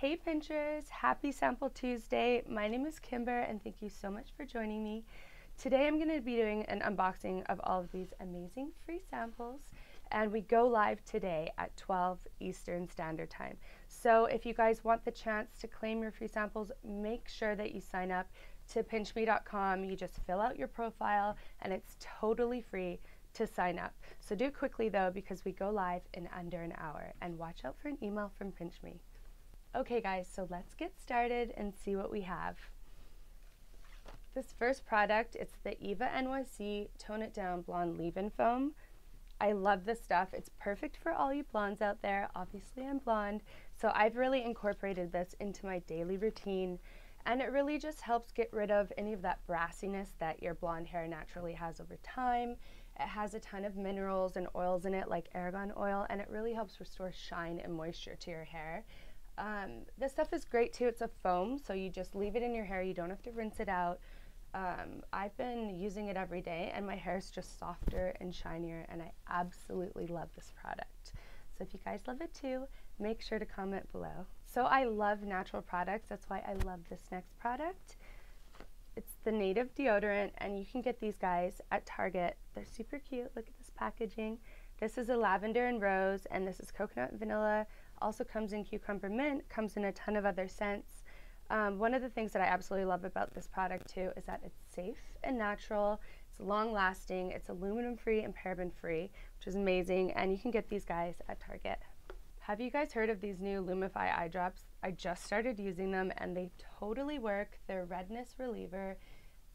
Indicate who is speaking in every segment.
Speaker 1: Hey Pinchers, happy Sample Tuesday. My name is Kymber and thank you so much for joining me. Today I'm going to be doing an unboxing of all of these amazing free samples and we go live today at 12 Eastern Standard Time. So if you guys want the chance to claim your free samples, make sure that you sign up to pinchme.com. You just fill out your profile and it's totally free to sign up. So do it quickly though because we go live in under an hour and watch out for an email from PinchMe. Okay guys, so let's get started and see what we have. This first product, it's the Eva NYC Tone It Down Blonde Leave-In Foam. I love this stuff. It's perfect for all you blondes out there. Obviously I'm blonde, so I've really incorporated this into my daily routine and it really just helps get rid of any of that brassiness that your blonde hair naturally has over time. It has a ton of minerals and oils in it like argan oil and it really helps restore shine and moisture to your hair. Um, this stuff is great too. It's a foam, so you just leave it in your hair. You don't have to rinse it out. Um, I've been using it every day, and my hair is just softer and shinier, and I absolutely love this product. So if you guys love it too, make sure to comment below. So I love natural products. That's why I love this next product. It's the Native deodorant, and you can get these guys at Target. They're super cute. Look at this packaging. This is a lavender and rose, and this is coconut vanilla also comes in cucumber mint, comes in a ton of other scents. Um, one of the things that I absolutely love about this product too is that it's safe and natural, it's long lasting, it's aluminum free and paraben free, which is amazing, and you can get these guys at Target. Have you guys heard of these new Lumify eye drops? I just started using them and they totally work. They're redness reliever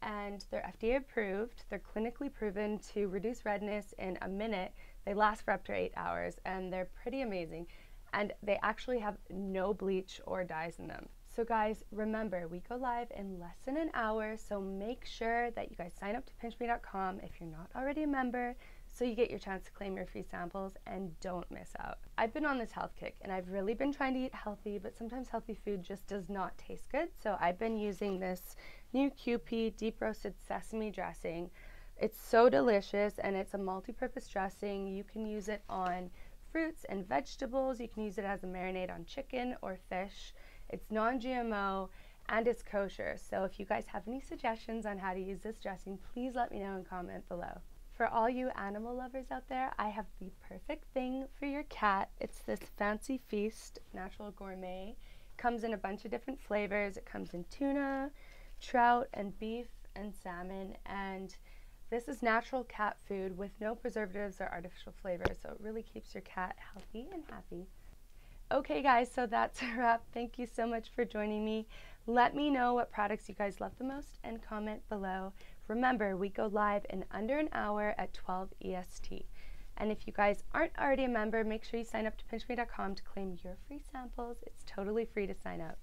Speaker 1: and they're FDA approved. They're clinically proven to reduce redness in a minute. They last for up to eight hours and they're pretty amazing and they actually have no bleach or dyes in them. So guys, remember, we go live in less than an hour, so make sure that you guys sign up to pinchme.com if you're not already a member, so you get your chance to claim your free samples and don't miss out. I've been on this health kick and I've really been trying to eat healthy, but sometimes healthy food just does not taste good. So I've been using this new Kewpie deep roasted sesame dressing. It's so delicious and it's a multi-purpose dressing. You can use it on fruits and vegetables. You can use it as a marinade on chicken or fish. It's non-GMO and it's kosher. So if you guys have any suggestions on how to use this dressing, please let me know in comment below. For all you animal lovers out there, I have the perfect thing for your cat. It's this Fancy Feast Natural Gourmet. Comes in a bunch of different flavors. It comes in tuna, trout, and beef and salmon. And this is natural cat food with no preservatives or artificial flavors, so it really keeps your cat healthy and happy. Okay guys, so that's a wrap. Thank you so much for joining me. Let me know what products you guys love the most and comment below. Remember, we go live in under an hour at 12 EST. And if you guys aren't already a member, make sure you sign up to pinchme.com to claim your free samples. It's totally free to sign up.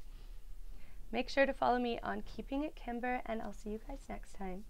Speaker 1: Make sure to follow me on Keeping It Kymber, and I'll see you guys next time.